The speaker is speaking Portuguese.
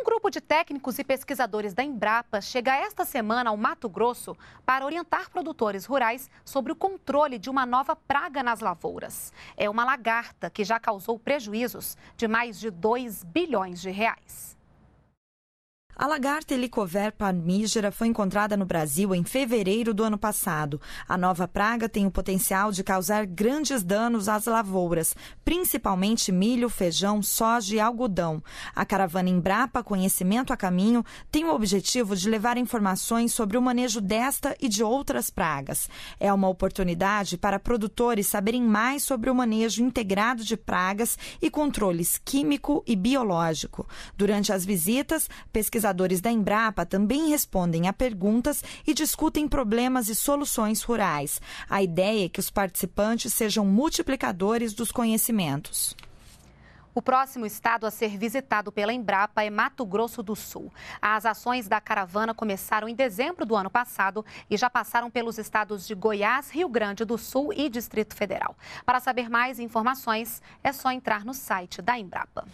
Um grupo de técnicos e pesquisadores da Embrapa chega esta semana ao Mato Grosso para orientar produtores rurais sobre o controle de uma nova praga nas lavouras. É uma lagarta que já causou prejuízos de mais de 2 bilhões de reais. A lagarta Helicover parmígera foi encontrada no Brasil em fevereiro do ano passado. A nova praga tem o potencial de causar grandes danos às lavouras, principalmente milho, feijão, soja e algodão. A caravana Embrapa Conhecimento a Caminho tem o objetivo de levar informações sobre o manejo desta e de outras pragas. É uma oportunidade para produtores saberem mais sobre o manejo integrado de pragas e controles químico e biológico. Durante as visitas, pesquisadores pesquisadores da Embrapa também respondem a perguntas e discutem problemas e soluções rurais. A ideia é que os participantes sejam multiplicadores dos conhecimentos. O próximo estado a ser visitado pela Embrapa é Mato Grosso do Sul. As ações da caravana começaram em dezembro do ano passado e já passaram pelos estados de Goiás, Rio Grande do Sul e Distrito Federal. Para saber mais informações, é só entrar no site da Embrapa.